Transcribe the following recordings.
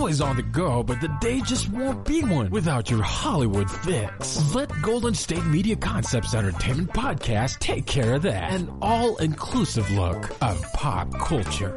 always on the go, but the day just won't be one without your Hollywood fix. Let Golden State Media Concepts Entertainment Podcast take care of that. An all-inclusive look of pop culture.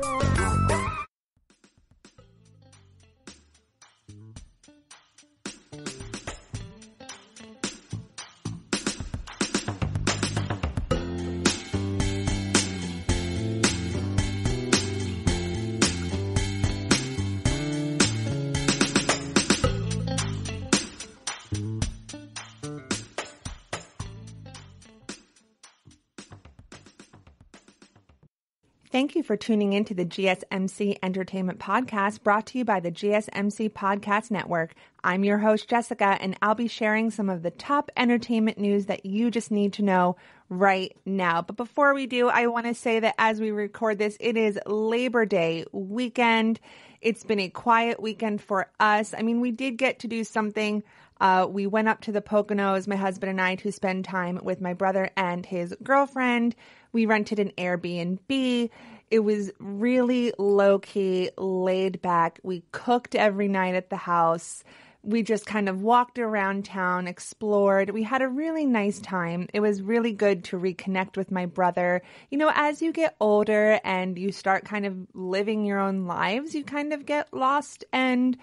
Thank you for tuning in to the GSMC Entertainment Podcast brought to you by the GSMC Podcast Network. I'm your host, Jessica, and I'll be sharing some of the top entertainment news that you just need to know right now. But before we do, I want to say that as we record this, it is Labor Day weekend. It's been a quiet weekend for us. I mean, we did get to do something. Uh, we went up to the Poconos, my husband and I, to spend time with my brother and his girlfriend. We rented an Airbnb. It was really low key, laid back. We cooked every night at the house. We just kind of walked around town, explored. We had a really nice time. It was really good to reconnect with my brother. You know, as you get older and you start kind of living your own lives, you kind of get lost and,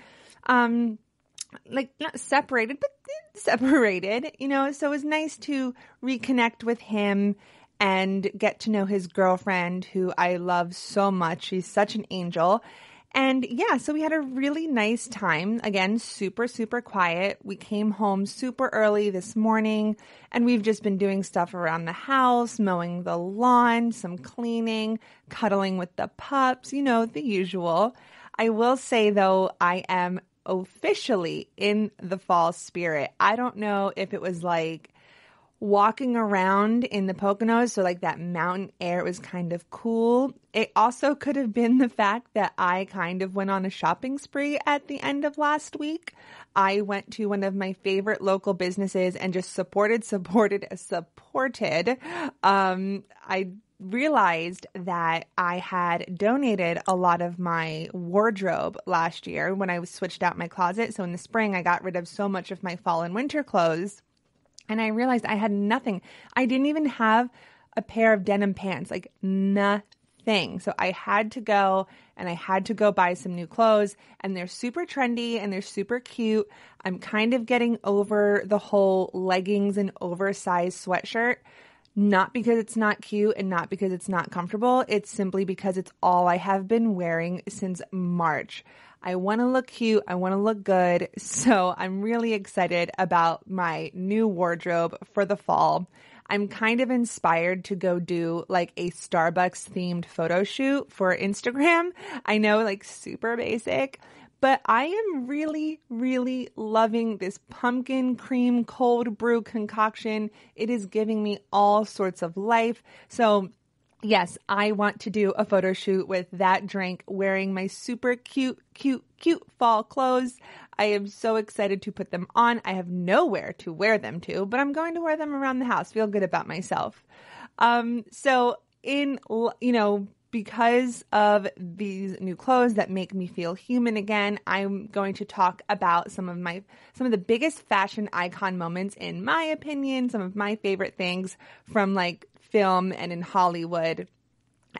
um, like not separated, but separated, you know. So it was nice to reconnect with him and get to know his girlfriend, who I love so much. She's such an angel. And yeah, so we had a really nice time. Again, super, super quiet. We came home super early this morning and we've just been doing stuff around the house, mowing the lawn, some cleaning, cuddling with the pups, you know, the usual. I will say though, I am officially in the fall spirit. I don't know if it was like walking around in the Poconos, so like that mountain air was kind of cool. It also could have been the fact that I kind of went on a shopping spree at the end of last week. I went to one of my favorite local businesses and just supported, supported, supported. Um, I realized that I had donated a lot of my wardrobe last year when I was switched out my closet. So in the spring, I got rid of so much of my fall and winter clothes. And I realized I had nothing. I didn't even have a pair of denim pants, like nothing. So I had to go and I had to go buy some new clothes and they're super trendy and they're super cute. I'm kind of getting over the whole leggings and oversized sweatshirt not because it's not cute and not because it's not comfortable. It's simply because it's all I have been wearing since March. I want to look cute. I want to look good. So I'm really excited about my new wardrobe for the fall. I'm kind of inspired to go do like a Starbucks themed photo shoot for Instagram. I know like super basic, but I am really, really loving this pumpkin cream cold brew concoction. It is giving me all sorts of life. So yes, I want to do a photo shoot with that drink wearing my super cute, cute, cute fall clothes. I am so excited to put them on. I have nowhere to wear them to, but I'm going to wear them around the house. Feel good about myself. Um, so in, you know, because of these new clothes that make me feel human again, I'm going to talk about some of my some of the biggest fashion icon moments in my opinion, some of my favorite things from like film and in Hollywood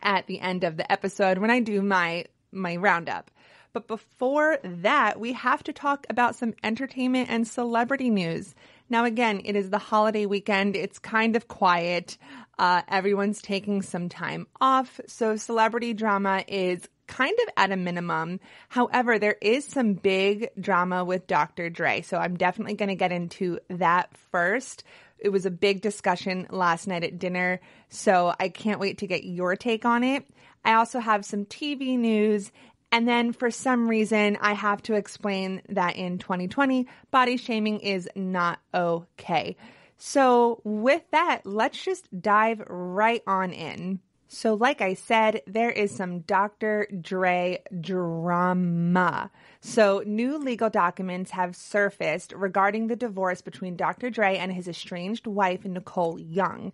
at the end of the episode when I do my my roundup. But before that, we have to talk about some entertainment and celebrity news. Now, again, it is the holiday weekend. It's kind of quiet. Uh, everyone's taking some time off. So celebrity drama is kind of at a minimum. However, there is some big drama with Dr. Dre. So I'm definitely going to get into that first. It was a big discussion last night at dinner. So I can't wait to get your take on it. I also have some TV news and then for some reason, I have to explain that in 2020, body shaming is not okay. So with that, let's just dive right on in. So like I said, there is some Dr. Dre drama. So new legal documents have surfaced regarding the divorce between Dr. Dre and his estranged wife, Nicole Young.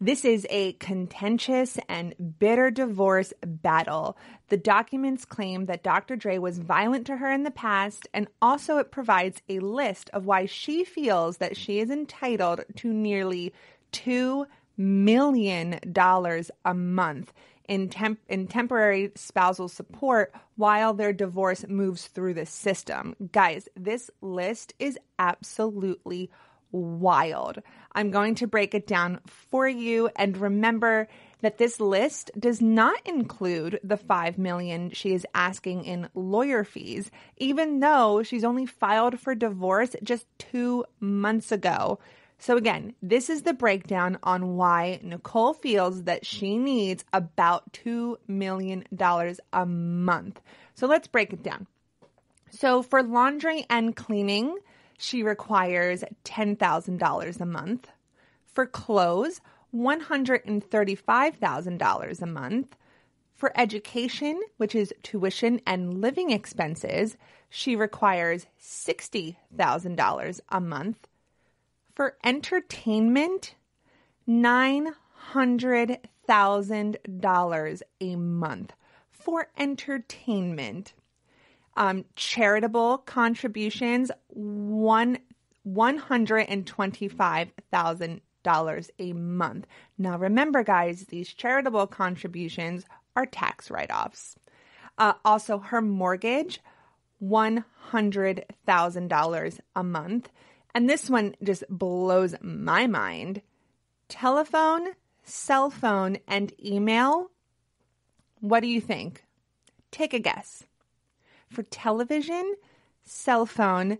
This is a contentious and bitter divorce battle. The documents claim that Dr. Dre was violent to her in the past, and also it provides a list of why she feels that she is entitled to nearly $2 million dollars a month in, temp- in temporary spousal support while their divorce moves through the system. Guys, this list is absolutely wild. I'm going to break it down for you and remember that this list does not include the 5 million she is asking in lawyer fees even though she's only filed for divorce just 2 months ago. So again, this is the breakdown on why Nicole feels that she needs about $2 million a month. So let's break it down. So for laundry and cleaning, she requires $10,000 a month. For clothes, $135,000 a month. For education, which is tuition and living expenses, she requires $60,000 a month. For entertainment, $900,000 a month for entertainment. Um, charitable contributions, one $125,000 a month. Now remember, guys, these charitable contributions are tax write offs. Uh, also, her mortgage, $100,000 a month. And this one just blows my mind. Telephone, cell phone, and email. What do you think? Take a guess. For television, cell phone,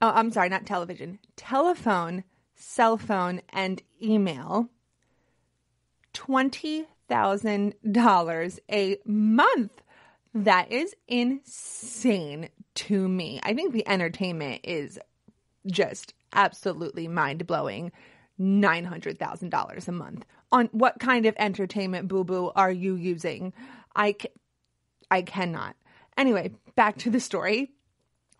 oh, I'm sorry, not television, telephone, cell phone, and email, $20,000 a month. That is insane to me. I think the entertainment is just absolutely mind blowing. $900,000 a month. On what kind of entertainment boo boo are you using? I, I cannot. Anyway, back to the story.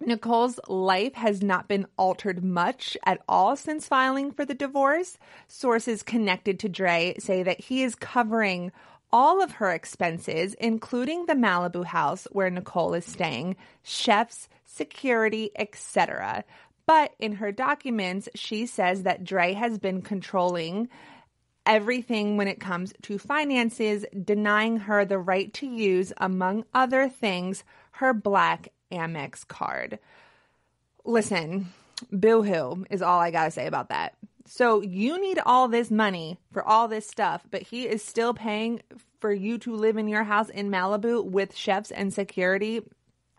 Nicole's life has not been altered much at all since filing for the divorce. Sources connected to Dre say that he is covering all of her expenses, including the Malibu house where Nicole is staying, chefs, security, etc. But in her documents, she says that Dre has been controlling everything when it comes to finances, denying her the right to use, among other things, her black Amex card. Listen, boo-hoo is all I gotta say about that. So you need all this money for all this stuff, but he is still paying for you to live in your house in Malibu with chefs and security.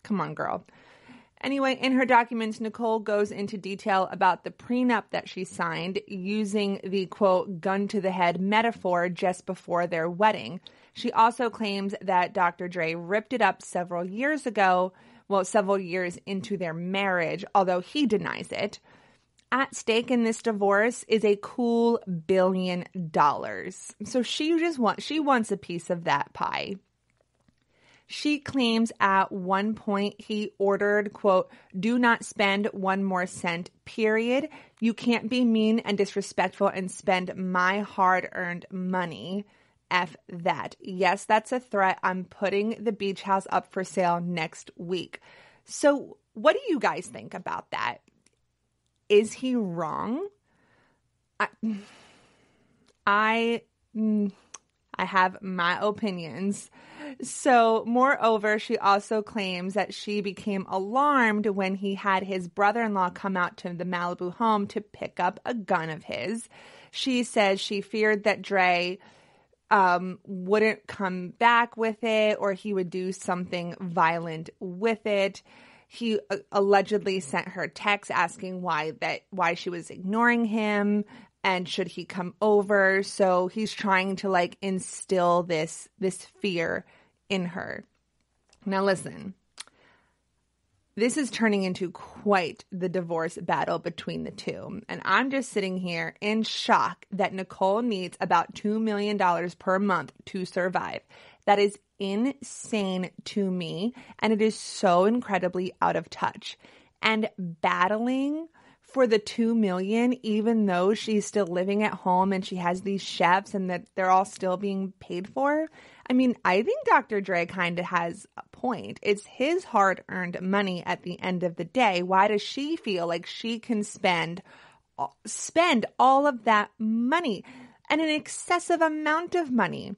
Come on, girl. Anyway, in her documents, Nicole goes into detail about the prenup that she signed using the quote, gun to the head metaphor just before their wedding. She also claims that Dr. Dre ripped it up several years ago, well, several years into their marriage, although he denies it. At stake in this divorce is a cool billion dollars. So she just wants she wants a piece of that pie. She claims at one point he ordered, quote, do not spend one more cent, period. You can't be mean and disrespectful and spend my hard earned money. F that. Yes, that's a threat. I'm putting the beach house up for sale next week. So, what do you guys think about that? Is he wrong? I, I, mm, I have my opinions. So, moreover, she also claims that she became alarmed when he had his brother in law come out to the Malibu home to pick up a gun of his. She says she feared that Dre um, wouldn't come back with it or he would do something violent with it. He uh, allegedly sent her text asking why that why she was ignoring him and should he come over. So he's trying to like instill this this fear in her. Now, listen, this is turning into quite the divorce battle between the two. And I'm just sitting here in shock that Nicole needs about $2 million per month to survive. That is insane to me. And it is so incredibly out of touch. And battling for the 2 million even though she's still living at home and she has these chefs and that they're all still being paid for. I mean i think dr dre kind of has a point. It's his hard-earned money at the end of the day. Why does she feel like she can spend spend all of that money? And an excessive amount of money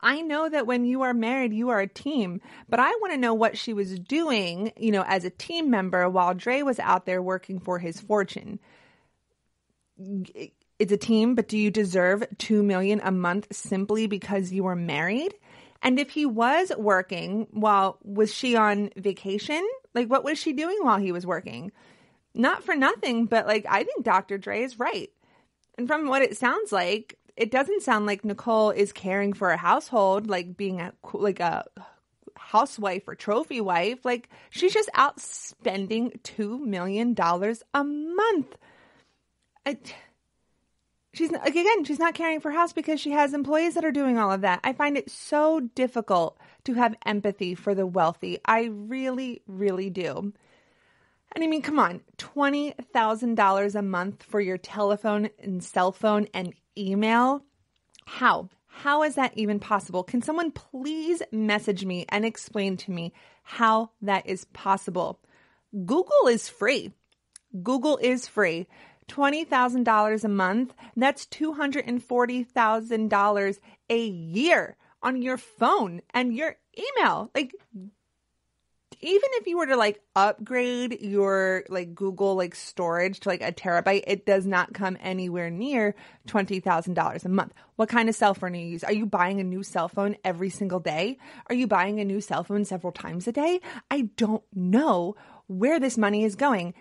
I know that when you are married, you are a team, but I want to know what she was doing, you know, as a team member while Dre was out there working for his fortune. It's a team, but do you deserve 2 million a month simply because you were married? And if he was working while was she on vacation? Like what was she doing while he was working? Not for nothing, but like I think Dr. Dre is right. And from what it sounds like, it doesn't sound like Nicole is caring for a household, like being a like a housewife or trophy wife. Like she's just out spending two million dollars a month. I, she's like again, she's not caring for house because she has employees that are doing all of that. I find it so difficult to have empathy for the wealthy. I really, really do. And I mean, come on, $20,000 a month for your telephone and cell phone and email? How? How is that even possible? Can someone please message me and explain to me how that is possible? Google is free. Google is free. $20,000 a month, that's $240,000 a year on your phone and your email. Like, even if you were to like upgrade your like Google like storage to like a terabyte, it does not come anywhere near $20,000 a month. What kind of cell phone are you use? Are you buying a new cell phone every single day? Are you buying a new cell phone several times a day? I don't know where this money is going.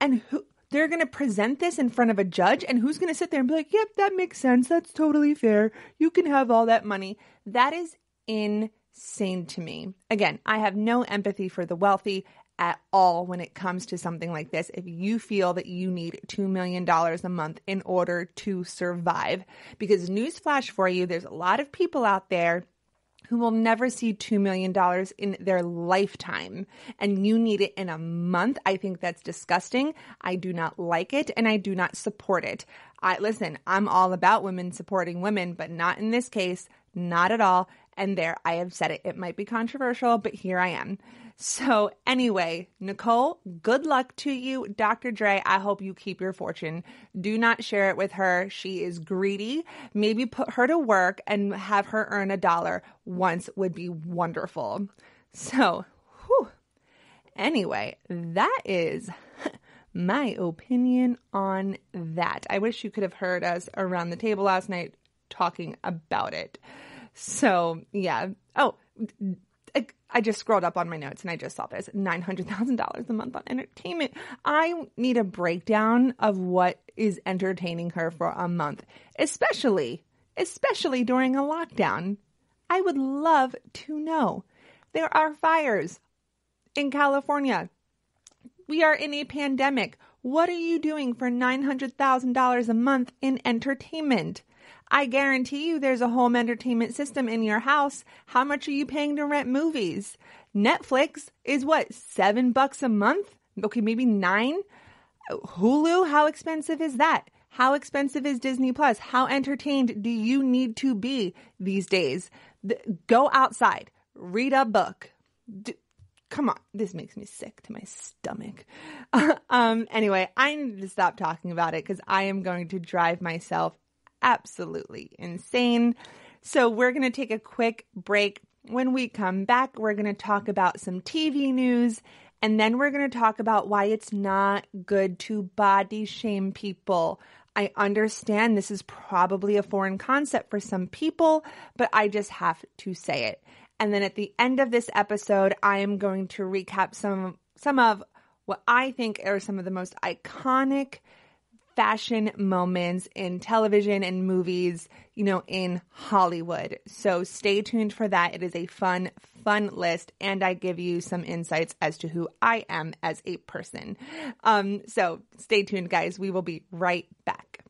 And who they're going to present this in front of a judge and who's going to sit there and be like, "Yep, that makes sense. That's totally fair. You can have all that money." That is in insane to me. Again, I have no empathy for the wealthy at all when it comes to something like this. If you feel that you need $2 million a month in order to survive, because newsflash for you, there's a lot of people out there who will never see $2 million in their lifetime and you need it in a month. I think that's disgusting. I do not like it and I do not support it. I listen, I'm all about women supporting women, but not in this case, not at all. And there, I have said it. It might be controversial, but here I am. So, anyway, Nicole, good luck to you. Dr. Dre, I hope you keep your fortune. Do not share it with her. She is greedy. Maybe put her to work and have her earn a dollar once would be wonderful. So, whew. anyway, that is my opinion on that. I wish you could have heard us around the table last night talking about it. So yeah. Oh, I just scrolled up on my notes and I just saw this $900,000 a month on entertainment. I need a breakdown of what is entertaining her for a month, especially, especially during a lockdown. I would love to know. There are fires in California. We are in a pandemic. What are you doing for $900,000 a month in entertainment? I guarantee you there's a home entertainment system in your house. How much are you paying to rent movies? Netflix is what, seven bucks a month? Okay, maybe nine? Hulu, how expensive is that? How expensive is Disney Plus? How entertained do you need to be these days? go outside, read a book. D- come on, this makes me sick to my stomach. um, anyway, I need to stop talking about it because I am going to drive myself absolutely insane. So we're going to take a quick break. When we come back, we're going to talk about some TV news and then we're going to talk about why it's not good to body shame people. I understand this is probably a foreign concept for some people, but I just have to say it. And then at the end of this episode, I am going to recap some some of what I think are some of the most iconic fashion moments in television and movies, you know, in Hollywood. So stay tuned for that. It is a fun, fun list, and I give you some insights as to who I am as a person. Um, so stay tuned, guys. We will be right back.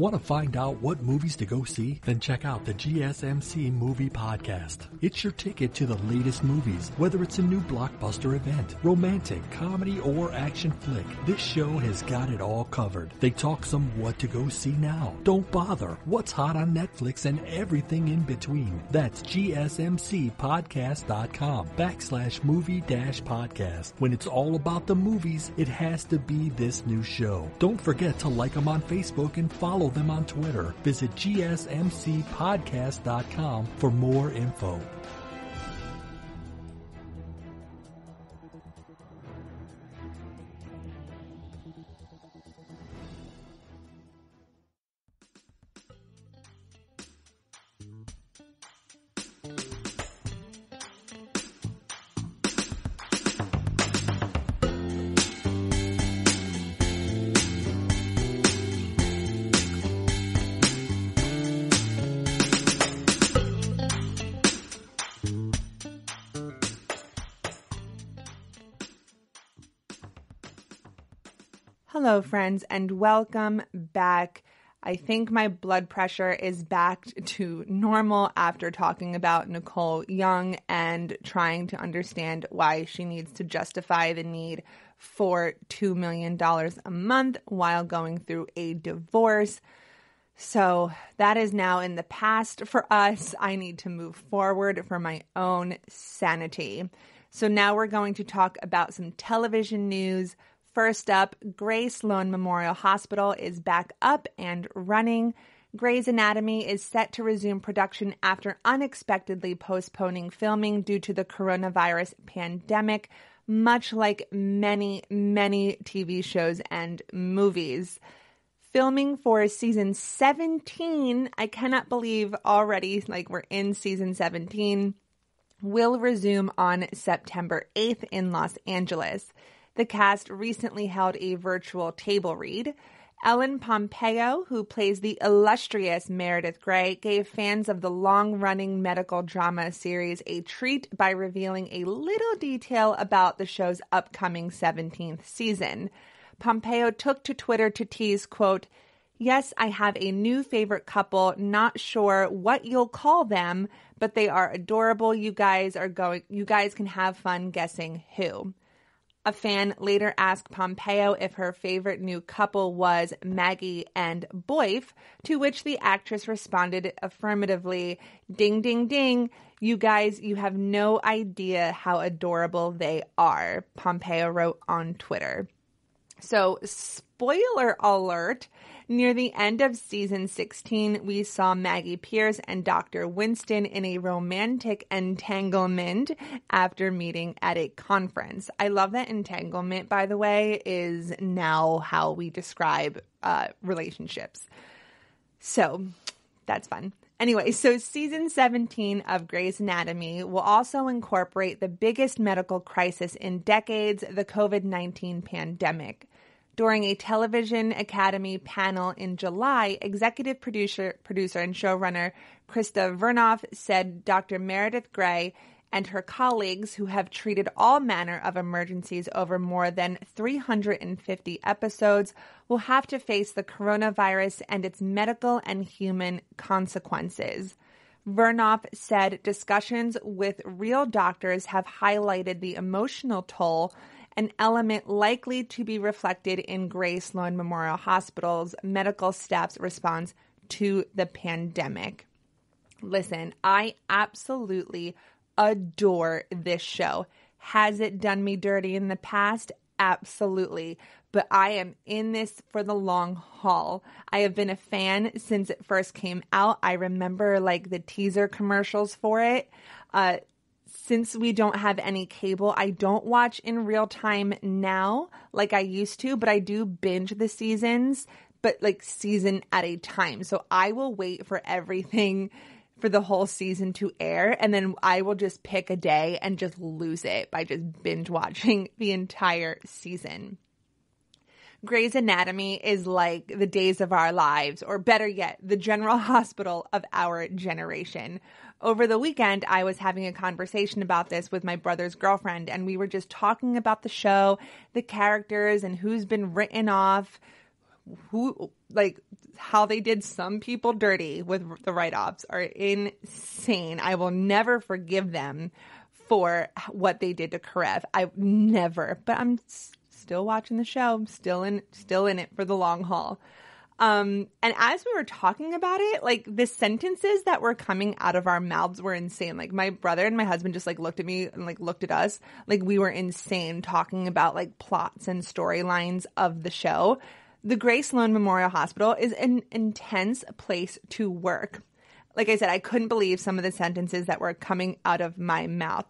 Want to find out what movies to go see? Then check out the GSMC Movie Podcast. It's your ticket to the latest movies, whether it's a new blockbuster event, romantic, comedy, or action flick. This show has got it all covered. They talk some what to go see now. Don't bother. What's hot on Netflix and everything in between. That's gsmcpodcast.com backslash movie dash podcast. When it's all about the movies, it has to be this new show. Don't forget to like them on Facebook and follow them on Twitter. Visit gsmcpodcast.com for more info. Hello, friends, and welcome back. I think my blood pressure is back to normal after talking about Nicole Young and trying to understand why she needs to justify the need for $2 million a month while going through a divorce. So that is now in the past for us. I need to move forward for my own sanity. So now we're going to talk about some television news First up, Grey Sloan Memorial Hospital is back up and running. Grey's Anatomy is set to resume production after unexpectedly postponing filming due to the coronavirus pandemic, much like many, many TV shows and movies. Filming for season 17, I cannot believe already, like we're in season 17, will resume on September 8th in Los Angeles. The cast recently held a virtual table read. Ellen Pompeo, who plays the illustrious Meredith Grey, gave fans of the long running medical drama series a treat by revealing a little detail about the show's upcoming 17th season. Pompeo took to Twitter to tease, quote, Yes, I have a new favorite couple, not sure what you'll call them, but they are adorable. You guys are going you guys can have fun guessing who. A fan later asked Pompeo if her favorite new couple was Maggie and Boyf, to which the actress responded affirmatively, Ding, ding, ding. You guys, you have no idea how adorable they are, Pompeo wrote on Twitter. So, spoiler alert Near the end of season 16, we saw Maggie Pierce and Dr. Winston in a romantic entanglement after meeting at a conference. I love that entanglement, by the way, is now how we describe uh, relationships. So that's fun. Anyway, so season 17 of Grey's Anatomy will also incorporate the biggest medical crisis in decades the COVID 19 pandemic. During a Television Academy panel in July, executive producer, producer and showrunner Krista Vernoff said Dr. Meredith Grey and her colleagues, who have treated all manner of emergencies over more than 350 episodes, will have to face the coronavirus and its medical and human consequences. Vernoff said discussions with real doctors have highlighted the emotional toll an element likely to be reflected in Grey Sloan Memorial Hospital's medical staff's response to the pandemic. Listen, I absolutely adore this show. Has it done me dirty in the past? Absolutely. But I am in this for the long haul. I have been a fan since it first came out. I remember like the teaser commercials for it. Uh, since we don't have any cable, I don't watch in real time now like I used to, but I do binge the seasons, but like season at a time. So I will wait for everything for the whole season to air and then I will just pick a day and just lose it by just binge watching the entire season. Grey's Anatomy is like the days of our lives, or better yet, the general hospital of our generation over the weekend, I was having a conversation about this with my brother's girlfriend, and we were just talking about the show, the characters, and who's been written off, who like how they did some people dirty with the write-offs are insane. I will never forgive them for what they did to Karev. I never, but I'm still watching the show, still in still in it for the long haul. Um, and as we were talking about it, like the sentences that were coming out of our mouths were insane. Like my brother and my husband just like looked at me and like looked at us like we were insane talking about like plots and storylines of the show. The Grey Sloan Memorial Hospital is an intense place to work. Like I said, I couldn't believe some of the sentences that were coming out of my mouth.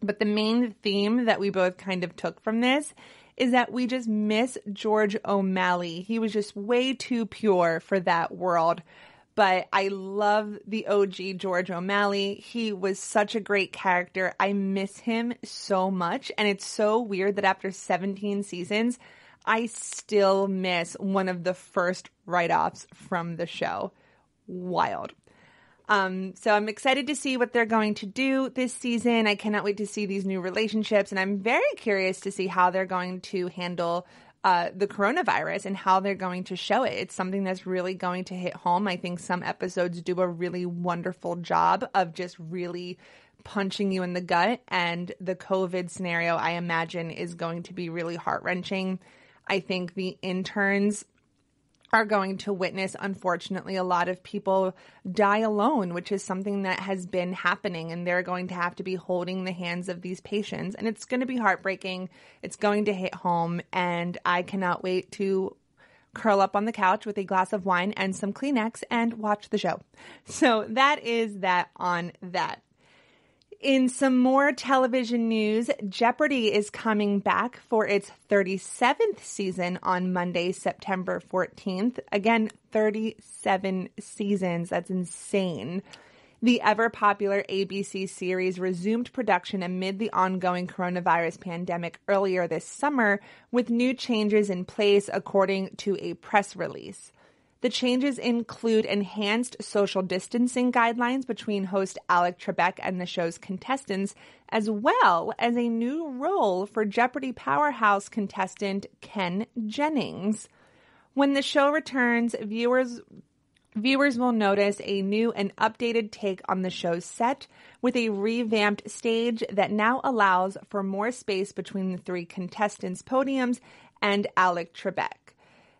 But the main theme that we both kind of took from this is that we just miss George O'Malley. He was just way too pure for that world. But I love the OG George O'Malley. He was such a great character. I miss him so much. And it's so weird that after 17 seasons, I still miss one of the first write offs from the show. Wild. Um, so I'm excited to see what they're going to do this season. I cannot wait to see these new relationships, and I'm very curious to see how they're going to handle uh, the coronavirus and how they're going to show it. It's something that's really going to hit home. I think some episodes do a really wonderful job of just really punching you in the gut, and the COVID scenario, I imagine, is going to be really heart wrenching. I think the interns are going to witness, unfortunately, a lot of people die alone, which is something that has been happening. And they're going to have to be holding the hands of these patients. And it's going to be heartbreaking. It's going to hit home. And I cannot wait to curl up on the couch with a glass of wine and some Kleenex and watch the show. So that is that on that. In some more television news, Jeopardy is coming back for its 37th season on Monday, September 14th. Again, 37 seasons. That's insane. The ever popular ABC series resumed production amid the ongoing coronavirus pandemic earlier this summer with new changes in place according to a press release. The changes include enhanced social distancing guidelines between host Alec Trebek and the show's contestants, as well as a new role for Jeopardy powerhouse contestant Ken Jennings. When the show returns, viewers Viewers will notice a new and updated take on the show's set with a revamped stage that now allows for more space between the three contestants' podiums and Alec Trebek.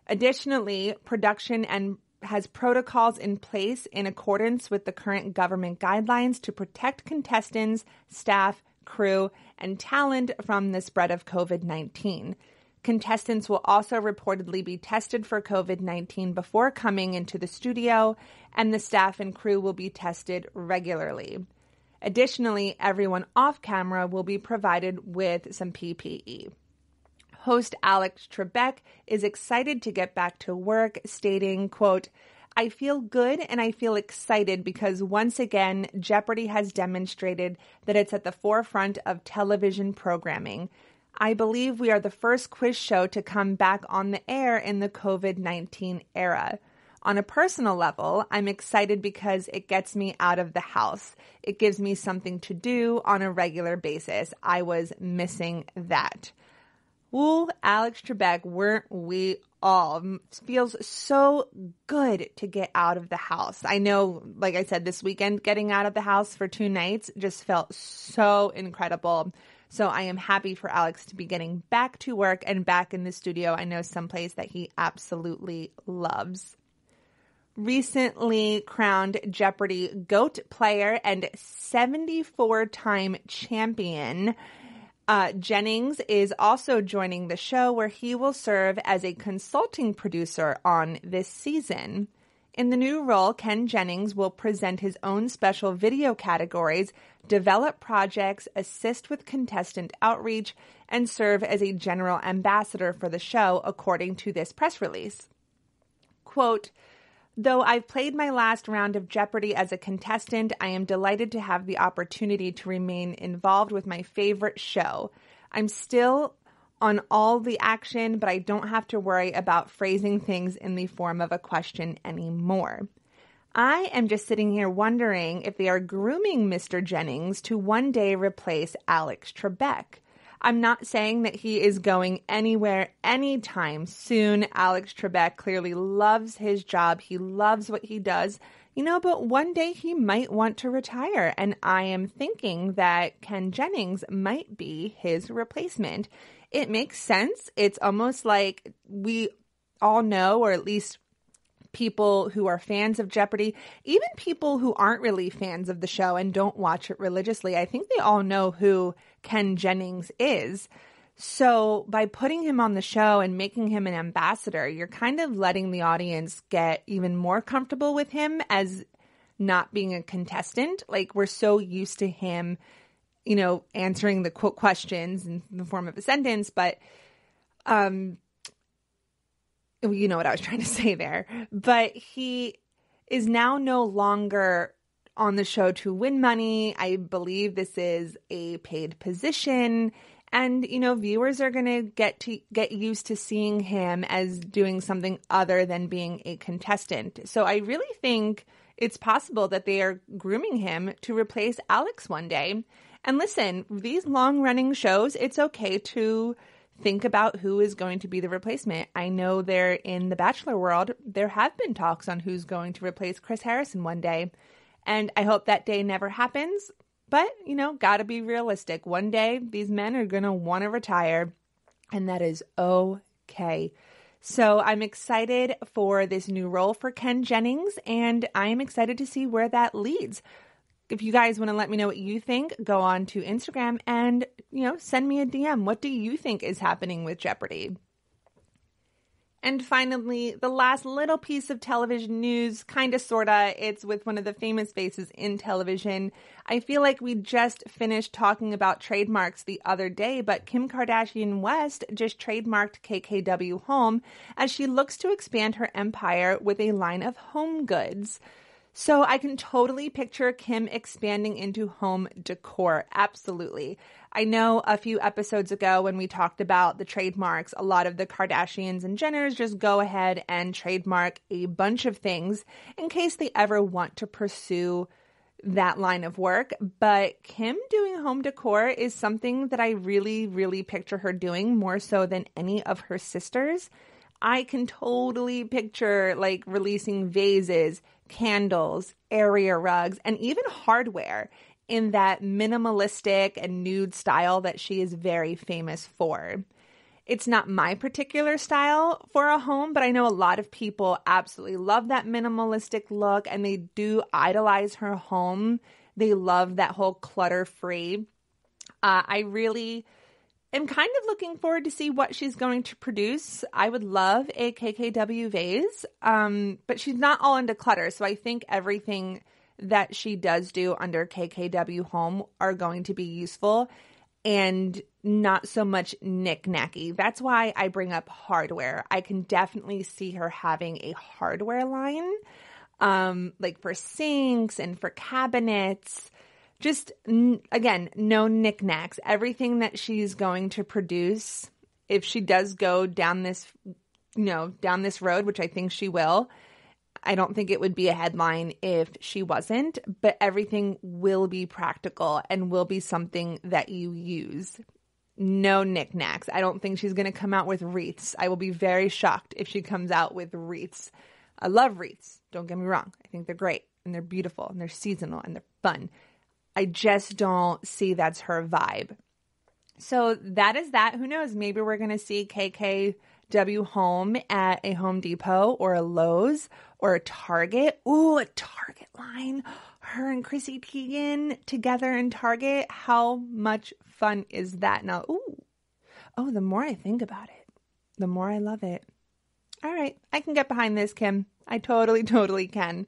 Additionally, production and has protocols in place in accordance with the current government guidelines to protect contestants, staff, crew, and talent from the spread of COVID 19. Contestants will also reportedly be tested for COVID 19 before coming into the studio, and the staff and crew will be tested regularly. Additionally, everyone off camera will be provided with some PPE. Host Alex Trebek is excited to get back to work, stating, quote, I feel good and I feel excited because once again, Jeopardy has demonstrated that it's at the forefront of television programming. I believe we are the first quiz show to come back on the air in the COVID 19 era. On a personal level, I'm excited because it gets me out of the house. It gives me something to do on a regular basis. I was missing that. Ooh, Alex Trebek, weren't we all? Feels so good to get out of the house. I know, like I said, this weekend, getting out of the house for two nights just felt so incredible. So I am happy for Alex to be getting back to work and back in the studio. I know someplace that he absolutely loves recently crowned Jeopardy GOAT player and 74 time champion uh, Jennings is also joining the show where he will serve as a consulting producer on this season. In the new role, Ken Jennings will present his own special video categories, develop projects, assist with contestant outreach, and serve as a general ambassador for the show, according to this press release. Quote, Though I've played my last round of Jeopardy as a contestant, I am delighted to have the opportunity to remain involved with my favorite show. I'm still on all the action, but I don't have to worry about phrasing things in the form of a question anymore. I am just sitting here wondering if they are grooming Mr. Jennings to one day replace Alex Trebek. I'm not saying that he is going anywhere anytime soon. Alex Trebek clearly loves his job. He loves what he does. You know, but one day he might want to retire. And I am thinking that Ken Jennings might be his replacement. It makes sense. It's almost like we all know, or at least people who are fans of Jeopardy, even people who aren't really fans of the show and don't watch it religiously, I think they all know who Ken Jennings is. So by putting him on the show and making him an ambassador, you're kind of letting the audience get even more comfortable with him as not being a contestant. Like we're so used to him, you know, answering the quote questions in the form of a sentence, but um you know what I was trying to say there. But he is now no longer on the show to win money. I believe this is a paid position. And, you know, viewers are going to get to get used to seeing him as doing something other than being a contestant. So I really think it's possible that they are grooming him to replace Alex one day. And listen, these long running shows, it's okay to think about who is going to be the replacement. I know there in the Bachelor world, there have been talks on who's going to replace Chris Harrison one day. And I hope that day never happens. But, you know, gotta be realistic. One day, these men are gonna wanna retire, and that is okay. So I'm excited for this new role for Ken Jennings, and I'm excited to see where that leads if you guys want to let me know what you think, go on to Instagram and, you know, send me a DM. What do you think is happening with Jeopardy? And finally, the last little piece of television news, kind of sorta, it's with one of the famous faces in television. I feel like we just finished talking about trademarks the other day, but Kim Kardashian West just trademarked KKW Home as she looks to expand her empire with a line of home goods. So I can totally picture Kim expanding into home decor. Absolutely. I know a few episodes ago when we talked about the trademarks, a lot of the Kardashians and Jenners just go ahead and trademark a bunch of things in case they ever want to pursue that line of work. But Kim doing home decor is something that I really, really picture her doing more so than any of her sisters. I can totally picture like releasing vases, candles, area rugs, and even hardware in that minimalistic and nude style that she is very famous for. It's not my particular style for a home, but I know a lot of people absolutely love that minimalistic look and they do idolize her home. They love that whole clutter free. Uh, I really am kind of looking forward to see what she's going to produce. I would love a KKW vase, um, but she's not all into clutter. So I think everything that she does do under KKW Home are going to be useful and not so much knick-knacky. That's why I bring up hardware. I can definitely see her having a hardware line, um, like for sinks and for cabinets just again, no knickknacks. Everything that she's going to produce, if she does go down this, you know, down this road, which I think she will, I don't think it would be a headline if she wasn't, but everything will be practical and will be something that you use. No knickknacks. I don't think she's going to come out with wreaths. I will be very shocked if she comes out with wreaths. I love wreaths. Don't get me wrong. I think they're great and they're beautiful and they're seasonal and they're fun. I just don't see that's her vibe. So that is that. Who knows? Maybe we're going to see KKW home at a Home Depot or a Lowe's or a Target. Ooh, a Target line. Her and Chrissy Teigen together in Target. How much fun is that? Now, ooh. Oh, the more I think about it, the more I love it. All right, I can get behind this, Kim. I totally, totally can.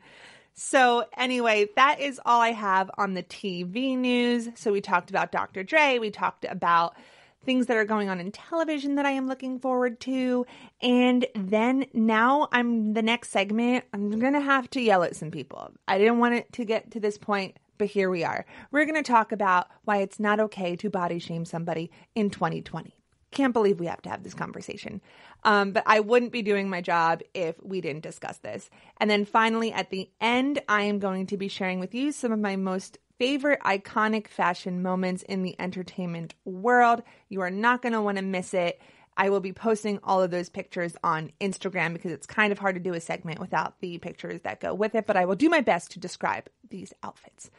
So, anyway, that is all I have on the TV news. So, we talked about Dr. Dre, we talked about things that are going on in television that I am looking forward to. And then now I'm the next segment, I'm going to have to yell at some people. I didn't want it to get to this point, but here we are. We're going to talk about why it's not okay to body shame somebody in 2020. Can't believe we have to have this conversation. Um, but I wouldn't be doing my job if we didn't discuss this. And then finally, at the end, I am going to be sharing with you some of my most favorite iconic fashion moments in the entertainment world. You are not going to want to miss it. I will be posting all of those pictures on Instagram because it's kind of hard to do a segment without the pictures that go with it, but I will do my best to describe these outfits.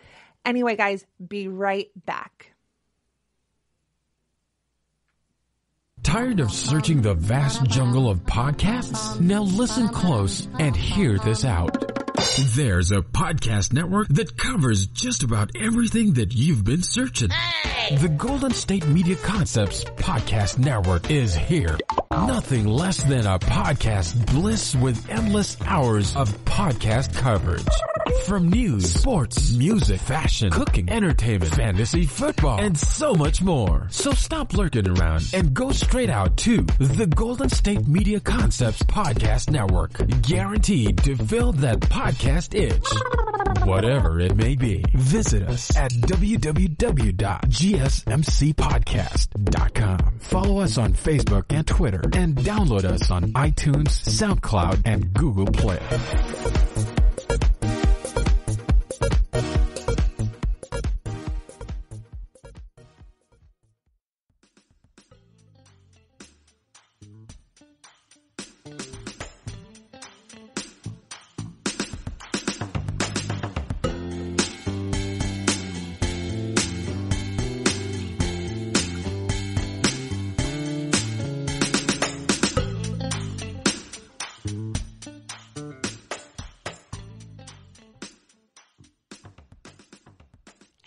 Anyway, guys, be right back. Tired of searching the vast jungle of podcasts? Now listen close and hear this out. There's a podcast network that covers just about everything that you've been searching. Hey! The Golden State Media Concepts Podcast Network is here. Nothing less than a podcast bliss with endless hours of podcast coverage. From news, sports, music, fashion, cooking, entertainment, fantasy, football, and so much more. So stop lurking around and go straight out to the Golden State Media Concepts Podcast Network. Guaranteed to fill that podcast itch. Whatever it may be. Visit us at www.gsmcpodcast.com. Follow us on Facebook and Twitter and download us on iTunes, SoundCloud, and Google Play.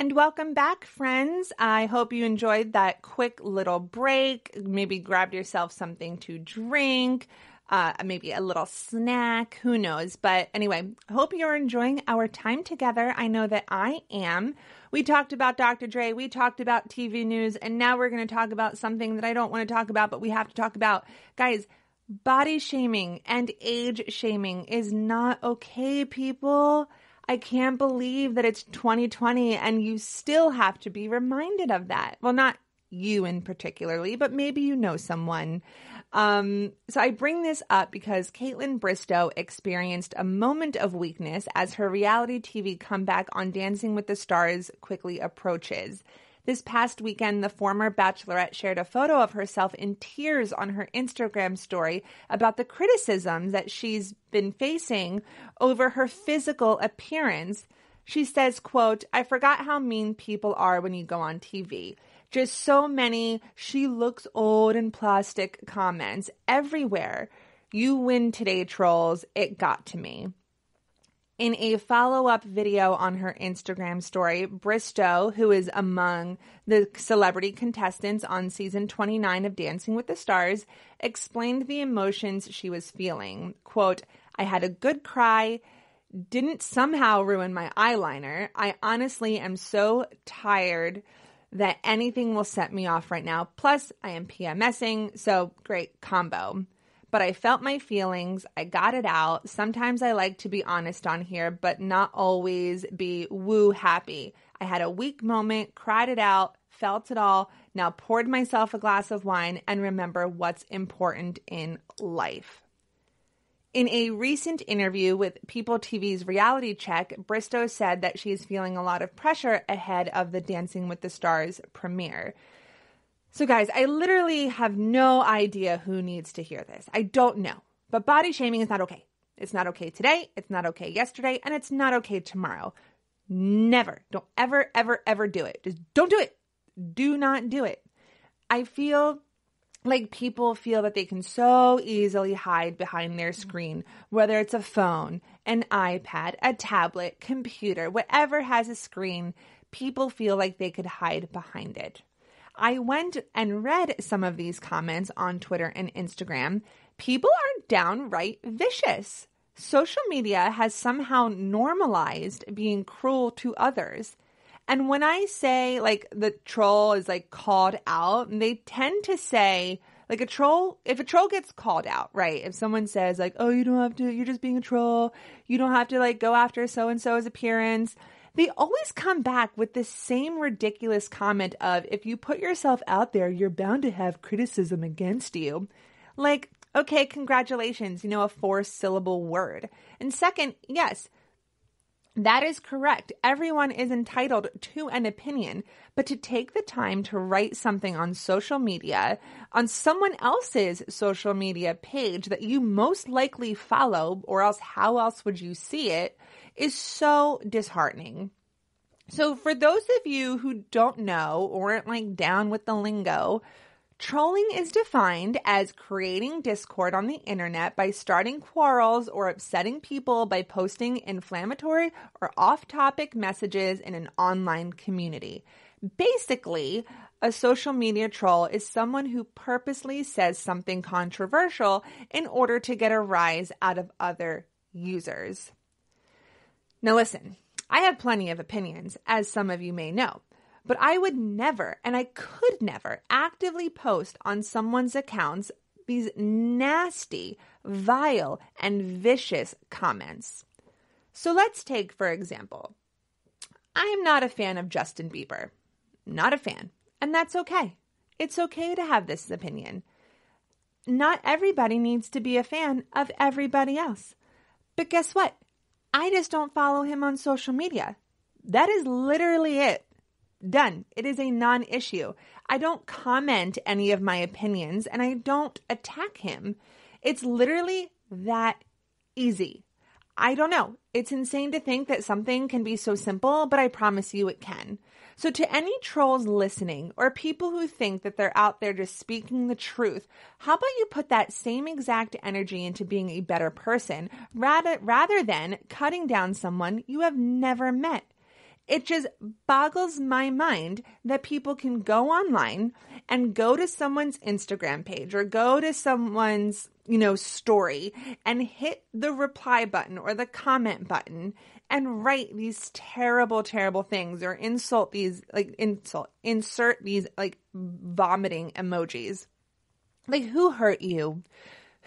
And welcome back, friends. I hope you enjoyed that quick little break. Maybe grabbed yourself something to drink, uh, maybe a little snack, who knows. But anyway, hope you're enjoying our time together. I know that I am. We talked about Dr. Dre, we talked about TV news, and now we're going to talk about something that I don't want to talk about, but we have to talk about. Guys, body shaming and age shaming is not okay, people. I can't believe that it's 2020 and you still have to be reminded of that. Well, not you in particularly, but maybe you know someone. Um, so I bring this up because Kaitlyn Bristowe experienced a moment of weakness as her reality TV comeback on Dancing with the Stars quickly approaches. This past weekend, the former bachelorette shared a photo of herself in tears on her Instagram story about the criticisms that she's been facing over her physical appearance. She says, quote, I forgot how mean people are when you go on TV. Just so many, she looks old and plastic comments everywhere. You win today, trolls. It got to me. In a follow up video on her Instagram story, Bristowe, who is among the celebrity contestants on season 29 of Dancing with the Stars, explained the emotions she was feeling. Quote, I had a good cry, didn't somehow ruin my eyeliner. I honestly am so tired that anything will set me off right now. Plus, I am PMSing, so great combo but I felt my feelings. I got it out. Sometimes I like to be honest on here, but not always be woo happy. I had a weak moment, cried it out, felt it all, now poured myself a glass of wine and remember what's important in life. In a recent interview with People TV's Reality Check, Bristowe said that she is feeling a lot of pressure ahead of the Dancing with the Stars premiere. So, guys, I literally have no idea who needs to hear this. I don't know. But body shaming is not okay. It's not okay today. It's not okay yesterday. And it's not okay tomorrow. Never. Don't ever, ever, ever do it. Just don't do it. Do not do it. I feel like people feel that they can so easily hide behind their screen, whether it's a phone, an iPad, a tablet, computer, whatever has a screen, people feel like they could hide behind it. I went and read some of these comments on Twitter and Instagram. People are downright vicious. Social media has somehow normalized being cruel to others. And when I say like the troll is like called out, they tend to say like a troll, if a troll gets called out, right? If someone says like, oh, you don't have to, you're just being a troll. You don't have to like go after so and so's appearance they always come back with the same ridiculous comment of if you put yourself out there, you're bound to have criticism against you. Like, okay, congratulations, you know, a four syllable word. And second, yes, That is correct. Everyone is entitled to an opinion, but to take the time to write something on social media, on someone else's social media page that you most likely follow, or else how else would you see it, is so disheartening. So for those of you who don't know or aren't like down with the lingo, Trolling is defined as creating discord on the internet by starting quarrels or upsetting people by posting inflammatory or off topic messages in an online community. Basically, a social media troll is someone who purposely says something controversial in order to get a rise out of other users. Now, listen, I have plenty of opinions, as some of you may know. But I would never, and I could never, actively post on someone's accounts these nasty, vile, and vicious comments. So let's take, for example, I am not a fan of Justin Bieber. Not a fan. And that's okay. It's okay to have this opinion. Not everybody needs to be a fan of everybody else. But guess what? I just don't follow him on social media. That is literally it. Done. It is a non issue. I don't comment any of my opinions and I don't attack him. It's literally that easy. I don't know. It's insane to think that something can be so simple, but I promise you it can. So, to any trolls listening or people who think that they're out there just speaking the truth, how about you put that same exact energy into being a better person rather, rather than cutting down someone you have never met? It just boggles my mind that people can go online and go to someone's Instagram page or go to someone's, you know, story and hit the reply button or the comment button and write these terrible, terrible things or insult these, like, insult, insert these, like, vomiting emojis. Like, who hurt you?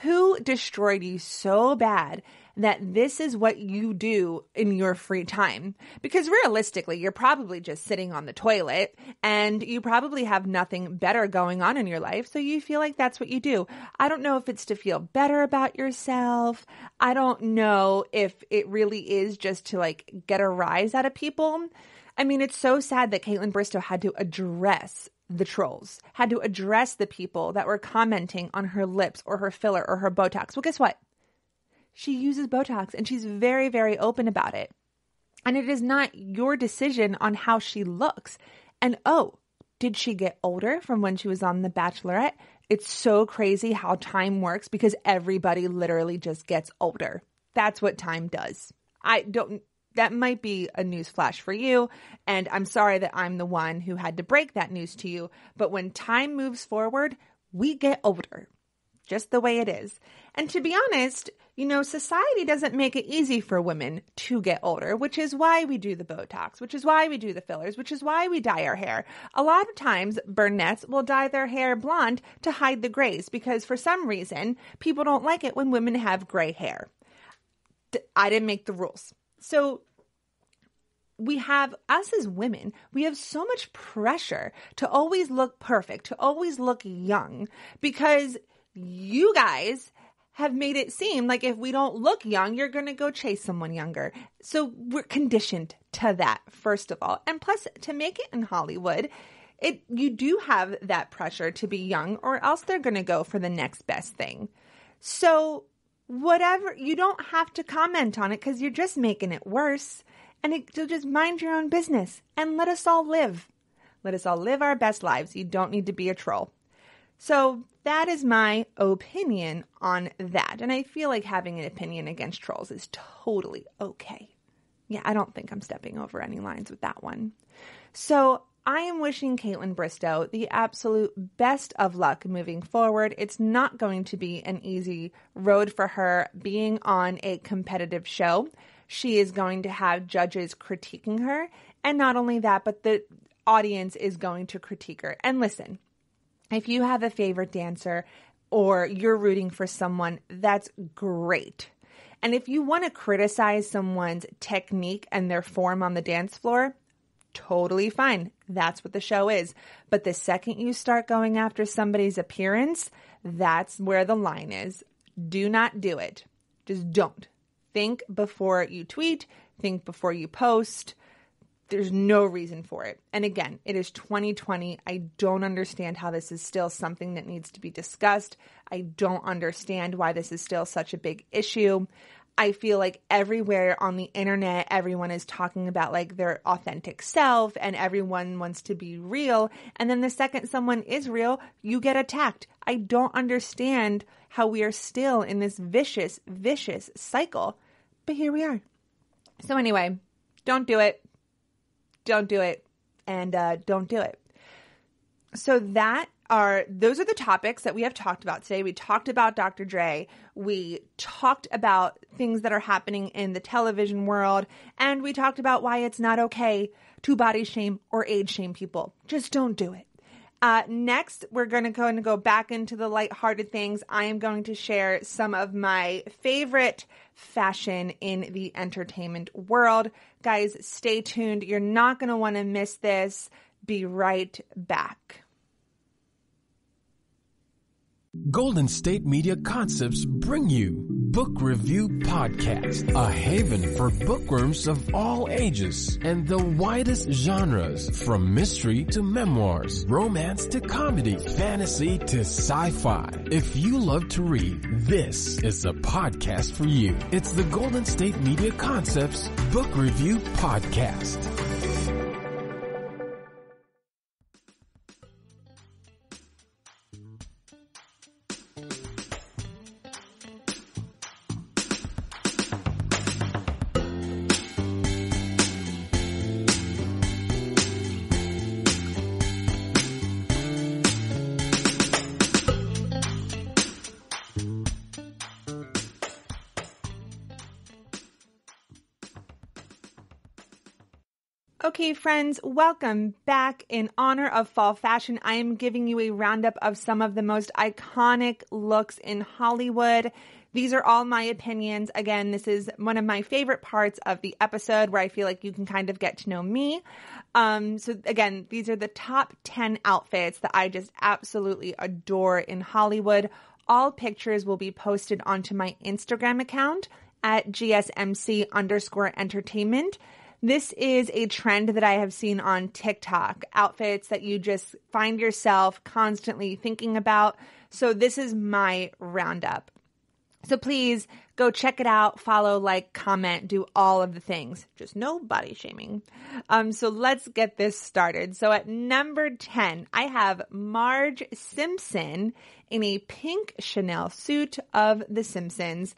Who destroyed you so bad that this is what you do in your free time. Because realistically, you're probably just sitting on the toilet and you probably have nothing better going on in your life. So you feel like that's what you do. I don't know if it's to feel better about yourself. I don't know if it really is just to like get a rise out of people. I mean, it's so sad that Kaitlyn Bristowe had to address the trolls, had to address the people that were commenting on her lips or her filler or her Botox. Well, guess what? She uses Botox and she's very, very open about it. And it is not your decision on how she looks. And oh, did she get older from when she was on The Bachelorette? It's so crazy how time works because everybody literally just gets older. That's what time does. I don't, that might be a news flash for you. And I'm sorry that I'm the one who had to break that news to you. But when time moves forward, we get older, just the way it is. And to be honest, you know, society doesn't make it easy for women to get older, which is why we do the Botox, which is why we do the fillers, which is why we dye our hair. A lot of times, brunettes will dye their hair blonde to hide the grays because for some reason, people don't like it when women have gray hair. I didn't make the rules. So we have us as women, we have so much pressure to always look perfect, to always look young because you guys have made it seem like if we don't look young, you're going to go chase someone younger. So we're conditioned to that, first of all. And plus, to make it in Hollywood, it you do have that pressure to be young, or else they're going to go for the next best thing. So whatever, you don't have to comment on it because you're just making it worse. And it, so just mind your own business and let us all live. Let us all live our best lives. You don't need to be a troll. So that is my opinion on that. And I feel like having an opinion against trolls is totally okay. Yeah, I don't think I'm stepping over any lines with that one. So I am wishing Kaitlyn Bristowe the absolute best of luck moving forward. It's not going to be an easy road for her being on a competitive show. She is going to have judges critiquing her. And not only that, but the audience is going to critique her. And listen, if you have a favorite dancer or you're rooting for someone, that's great. And if you want to criticize someone's technique and their form on the dance floor, totally fine. That's what the show is. But the second you start going after somebody's appearance, that's where the line is. Do not do it. Just don't. Think before you tweet, think before you post. There's no reason for it. And again, it is 2020. I don't understand how this is still something that needs to be discussed. I don't understand why this is still such a big issue. I feel like everywhere on the internet, everyone is talking about like their authentic self and everyone wants to be real. And then the second someone is real, you get attacked. I don't understand how we are still in this vicious, vicious cycle. But here we are. So, anyway, don't do it don't do it and uh, don't do it. So that are those are the topics that we have talked about today. We talked about Dr. Dre. We talked about things that are happening in the television world, and we talked about why it's not okay to body shame or age shame people. Just don't do it. Uh, next, we're going to go and go back into the lighthearted things. I am going to share some of my favorite fashion in the entertainment world. Guys, stay tuned. You're not going to want to miss this. Be right back. Golden State Media Concepts bring you Book Review Podcast, a haven for bookworms of all ages and the widest genres from mystery to memoirs, romance to comedy, fantasy to sci-fi. If you love to read, this is the podcast for you. It's the Golden State Media Concepts Book Review Podcast. Okay, friends, welcome back. In honor of fall fashion, I am giving you a roundup of some of the most iconic looks in Hollywood. These are all my opinions. Again, this is one of my favorite parts of the episode where I feel like you can kind of get to know me. Um, so again, these are the top 10 outfits that I just absolutely adore in Hollywood. All pictures will be posted onto my Instagram account at GSMC underscore entertainment. This is a trend that I have seen on TikTok outfits that you just find yourself constantly thinking about. So, this is my roundup. So, please go check it out, follow, like, comment, do all of the things. Just no body shaming. Um, so, let's get this started. So, at number 10, I have Marge Simpson in a pink Chanel suit of The Simpsons.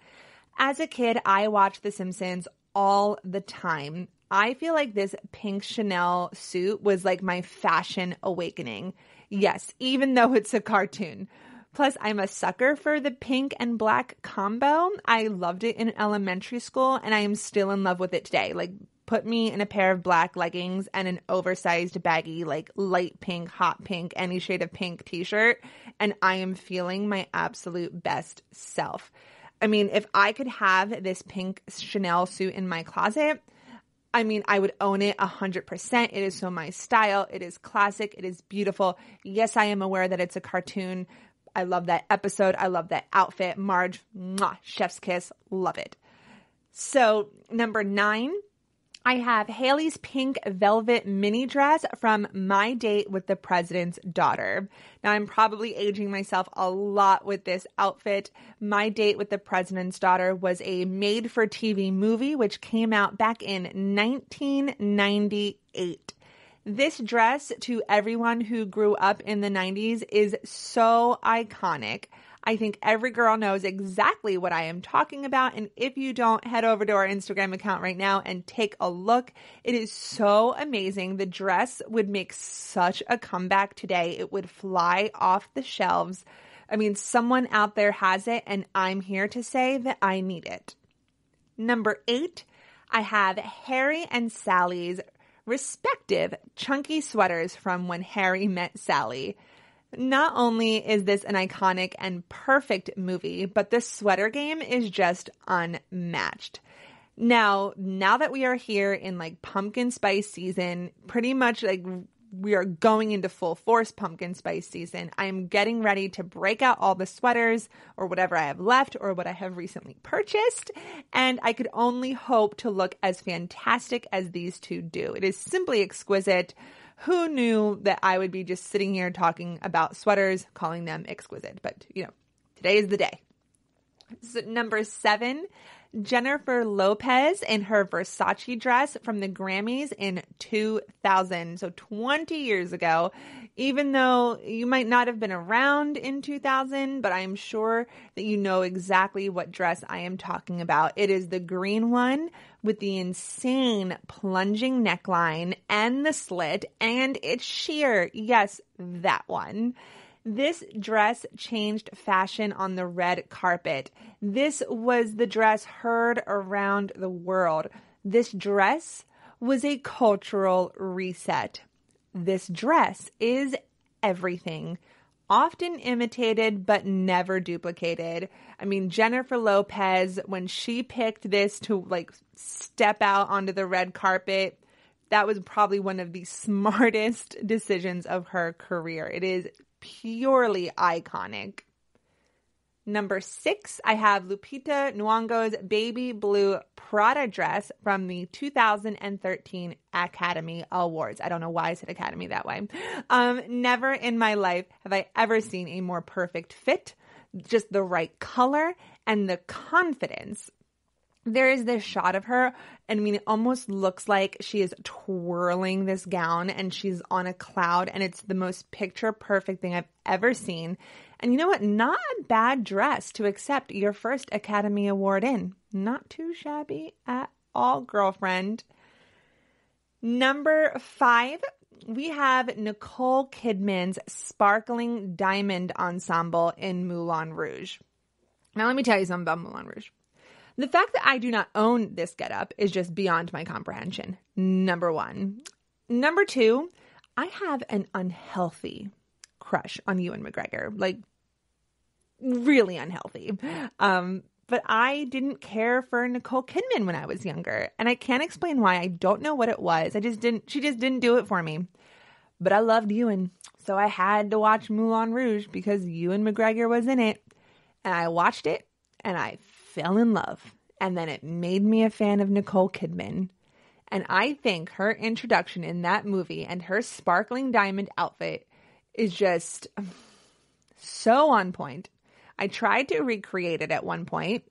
As a kid, I watched The Simpsons all the time. I feel like this pink Chanel suit was like my fashion awakening. Yes, even though it's a cartoon. Plus, I'm a sucker for the pink and black combo. I loved it in elementary school and I am still in love with it today. Like, put me in a pair of black leggings and an oversized baggy, like light pink, hot pink, any shade of pink t shirt, and I am feeling my absolute best self. I mean, if I could have this pink Chanel suit in my closet, I mean, I would own it 100%. It is so my style. It is classic. It is beautiful. Yes, I am aware that it's a cartoon. I love that episode. I love that outfit. Marge, mwah, chef's kiss. Love it. So, number nine, I have Hallie's pink velvet mini dress from My Date with the President's Daughter. Now, I'm probably aging myself a lot with this outfit. My Date with the President's Daughter was a made for TV movie which came out back in 1998. This dress, to everyone who grew up in the 90s, is so iconic. I think every girl knows exactly what I am talking about. And if you don't, head over to our Instagram account right now and take a look. It is so amazing. The dress would make such a comeback today. It would fly off the shelves. I mean, someone out there has it, and I'm here to say that I need it. Number eight, I have Harry and Sally's respective chunky sweaters from when Harry met Sally. Not only is this an iconic and perfect movie, but the sweater game is just unmatched. Now, now that we are here in like pumpkin spice season, pretty much like we are going into full force pumpkin spice season. I am getting ready to break out all the sweaters or whatever I have left or what I have recently purchased. And I could only hope to look as fantastic as these two do. It is simply exquisite. Who knew that I would be just sitting here talking about sweaters, calling them exquisite? But, you know, today is the day. So number seven, Jennifer Lopez in her Versace dress from the Grammys in 2000. So 20 years ago, even though you might not have been around in 2000, but I'm sure that you know exactly what dress I am talking about. It is the green one with the insane plunging neckline and the slit and it's sheer. Yes, that one. This dress changed fashion on the red carpet. This was the dress heard around the world. This dress was a cultural reset. This dress is everything. Often imitated, but never duplicated. I mean, Jennifer Lopez, when she picked this to like step out onto the red carpet, that was probably one of the smartest decisions of her career. It is purely iconic. Number six, I have Lupita Nyong'o's baby blue Prada dress from the 2013 Academy Awards. I don't know why I said Academy that way. Um, never in my life have I ever seen a more perfect fit, just the right color and the confidence there is this shot of her and I mean it almost looks like she is twirling this gown and she's on a cloud and it's the most picture perfect thing I've ever seen. And you know what? Not a bad dress to accept your first Academy Award in. Not too shabby at all, girlfriend. Number 5, we have Nicole Kidman's sparkling diamond ensemble in Moulin Rouge. Now let me tell you something about Moulin Rouge. The fact that I do not own this getup is just beyond my comprehension. Number one. Number two, I have an unhealthy crush on Ewan McGregor. Like, really unhealthy. Um, but I didn't care for Nicole Kidman when I was younger. And I can't explain why. I don't know what it was. I just didn't, she just didn't do it for me. But I loved Ewan. So I had to watch Moulin Rouge because Ewan McGregor was in it. And I watched it and I fell in love. And then it made me a fan of Nicole Kidman. And I think her introduction in that movie and her sparkling diamond outfit is just so on point. I tried to recreate it at one point.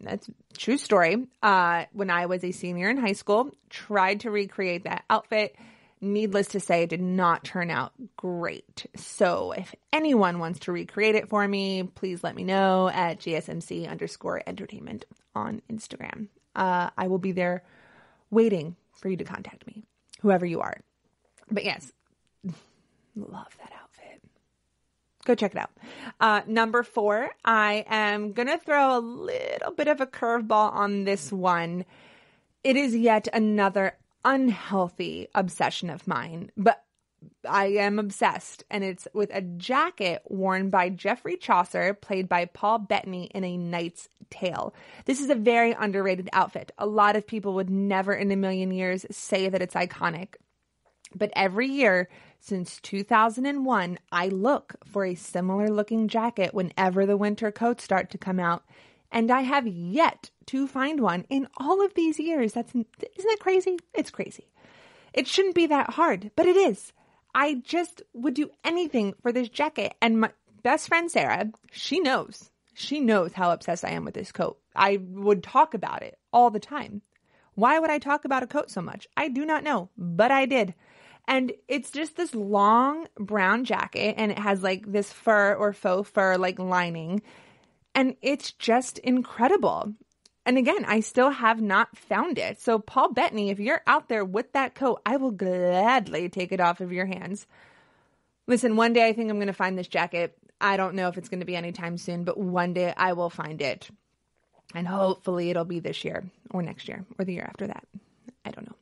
That's true story. Uh, when I was a senior in high school, tried to recreate that outfit needless to say, it did not turn out great. So if anyone wants to recreate it for me, please let me know at GSMC underscore entertainment on Instagram. Uh, I will be there waiting for you to contact me, whoever you are. But yes, love that outfit. Go check it out. Uh, number four, I am going to throw a little bit of a curveball on this one. It is yet another unhealthy obsession of mine, but I am obsessed, and it's with a jacket worn by Geoffrey Chaucer, played by Paul Bettany in A Knight's Tale. This is a very underrated outfit. A lot of people would never in a million years say that it's iconic. But every year since 2001, I look for a similar looking jacket whenever the winter coats start to come out and I have yet to find one in all of these years. That's isn't that crazy? It's crazy. It shouldn't be that hard, but it is. I just would do anything for this jacket. And my best friend Sarah, she knows. She knows how obsessed I am with this coat. I would talk about it all the time. Why would I talk about a coat so much? I do not know, but I did. And it's just this long brown jacket and it has like this fur or faux fur like lining and it's just incredible. And again, I still have not found it. So, Paul Bettany, if you're out there with that coat, I will gladly take it off of your hands. Listen, one day I think I'm going to find this jacket. I don't know if it's going to be anytime soon, but one day I will find it. And hopefully it'll be this year or next year or the year after that. I don't know.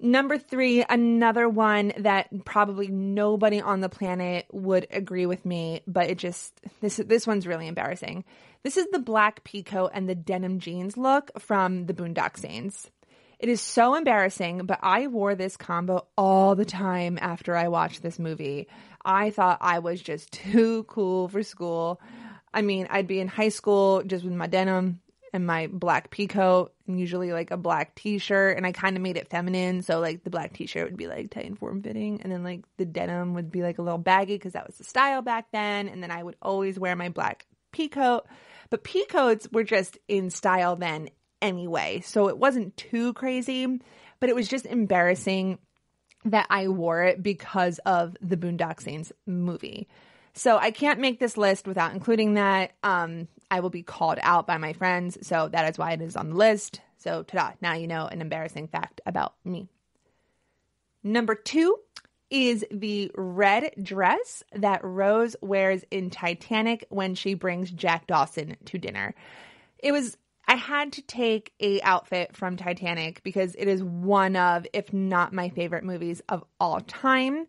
Number three, another one that probably nobody on the planet would agree with me, but it just this this one's really embarrassing. This is the black peacoat and the denim jeans look from the Boondock Saints. It is so embarrassing, but I wore this combo all the time after I watched this movie. I thought I was just too cool for school. I mean, I'd be in high school just with my denim and my black pea coat and usually like a black t-shirt and I kind of made it feminine so like the black t-shirt would be like tight and form fitting and then like the denim would be like a little baggy because that was the style back then and then I would always wear my black pea coat but pea coats were just in style then anyway so it wasn't too crazy but it was just embarrassing that I wore it because of the Boondock Saints movie. So I can't make this list without including that. Um, I will be called out by my friends, so that is why it is on the list. So ta-da, now you know an embarrassing fact about me. Number two is the red dress that Rose wears in Titanic when she brings Jack Dawson to dinner. It was I had to take a outfit from Titanic because it is one of, if not my favorite movies of all time.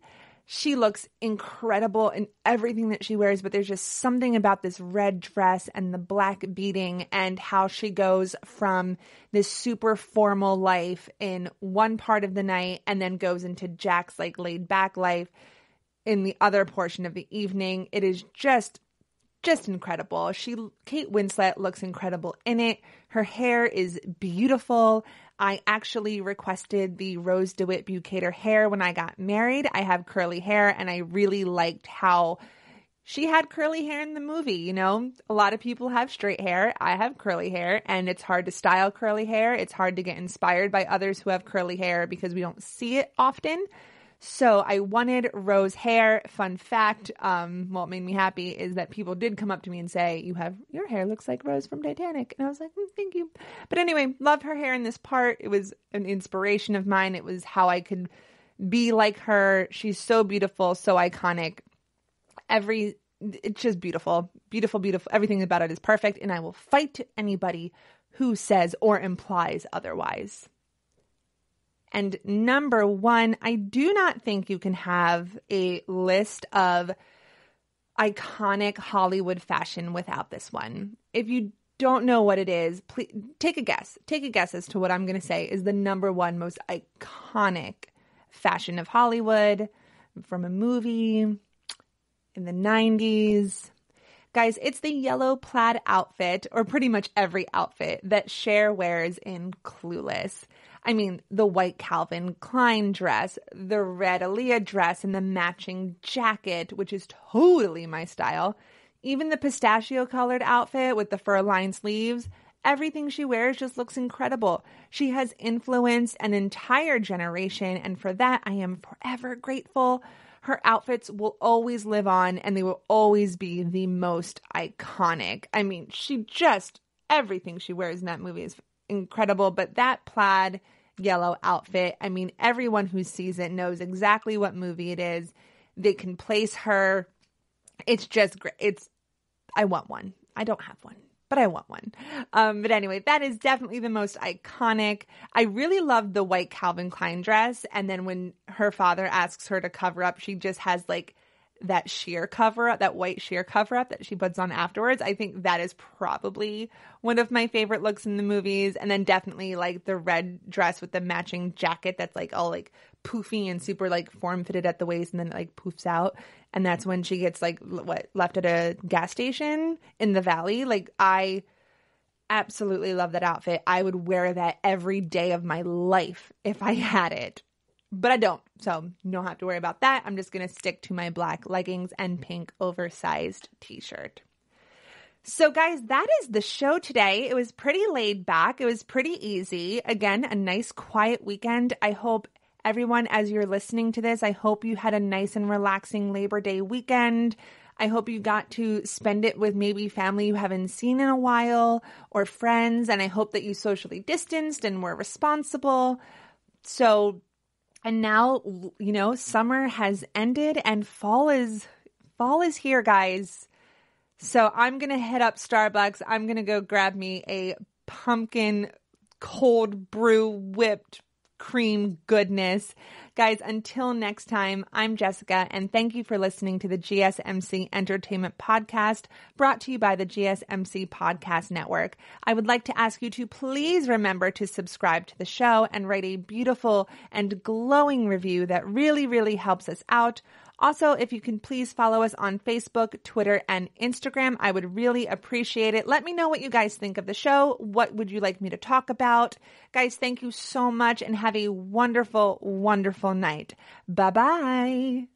She looks incredible in everything that she wears, but there's just something about this red dress and the black beading and how she goes from this super formal life in one part of the night and then goes into Jack's like laid back life in the other portion of the evening. It is just just incredible. She Kate Winslet looks incredible in it. Her hair is beautiful. I actually requested the Rose DeWitt Bukater hair when I got married. I have curly hair and I really liked how she had curly hair in the movie, you know? A lot of people have straight hair. I have curly hair and it's hard to style curly hair. It's hard to get inspired by others who have curly hair because we don't see it often. So I wanted rose hair. Fun fact, um, what made me happy is that people did come up to me and say, "You have your hair looks like Rose from Titanic," and I was like, mm, "Thank you." But anyway, love her hair in this part. It was an inspiration of mine. It was how I could be like her. She's so beautiful, so iconic. Every it's just beautiful, beautiful, beautiful. Everything about it is perfect, and I will fight anybody who says or implies otherwise. And number one, I do not think you can have a list of iconic Hollywood fashion without this one. If you don't know what it is, please take a guess. Take a guess as to what I'm going to say is the number one most iconic fashion of Hollywood from a movie in the 90s. Guys, it's the yellow plaid outfit, or pretty much every outfit that Cher wears in Clueless. I mean, the white Calvin Klein dress, the red Alaïa dress, and the matching jacket, which is totally my style. Even the pistachio colored outfit with the fur lined sleeves. Everything she wears just looks incredible. She has influenced an entire generation, and for that, I am forever grateful. Her outfits will always live on and they will always be the most iconic. I mean, she just, everything she wears in that movie is incredible, but that plaid yellow outfit. I mean, everyone who sees it knows exactly what movie it is. They can place her. It's just great. It's, I want one. I don't have one, but I want one. Um, but anyway, that is definitely the most iconic. I really love the white Calvin Klein dress. And then when her father asks her to cover up, she just has like that sheer cover up, that white sheer cover up that she puts on afterwards. I think that is probably one of my favorite looks in the movies. And then definitely like the red dress with the matching jacket that's like all like poofy and super like form fitted at the waist and then like poofs out. And that's when she gets like what left at a gas station in the valley. Like I absolutely love that outfit. I would wear that every day of my life if I had it but I don't. So you don't have to worry about that. I'm just going to stick to my black leggings and pink oversized t shirt. So, guys, that is the show today. It was pretty laid back. It was pretty easy. Again, a nice quiet weekend. I hope everyone, as you're listening to this, I hope you had a nice and relaxing Labor Day weekend. I hope you got to spend it with maybe family you haven't seen in a while or friends. And I hope that you socially distanced and were responsible. So, and now, you know, summer has ended and fall is fall is here, guys. So I'm going to head up Starbucks. I'm going to go grab me a pumpkin cold brew whipped cream goodness Guys, until next time, I'm Jessica, and thank you for listening to the GSMC Entertainment Podcast brought to you by the GSMC Podcast Network. I would like to ask you to please remember to subscribe to the show and write a beautiful and glowing review that really, really helps us out. Also, if you can please follow us on Facebook, Twitter, and Instagram, I would really appreciate it. Let me know what you guys think of the show. What would you like me to talk about? Guys, thank you so much and have a wonderful, wonderful night. Bye bye.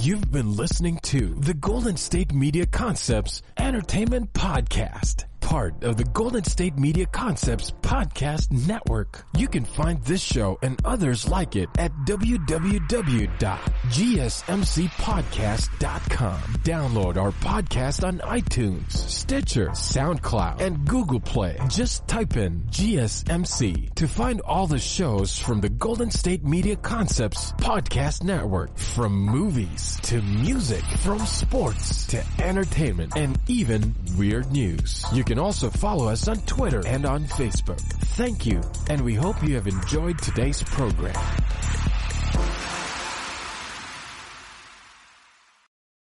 You've been listening to the Golden State Media Concepts Entertainment Podcast, part of the Golden State Media Concepts Podcast Network. You can find this show and others like it at www.gsmcpodcast.com. Download our podcast on iTunes, Stitcher, SoundCloud, and Google Play. Just type in GSMC to find all the shows from the Golden State Media Concepts Podcast Network, from movies to music, from sports to entertainment, and even weird news. You can also follow us on Twitter and on Facebook. Thank you, and we hope you have enjoyed today's program.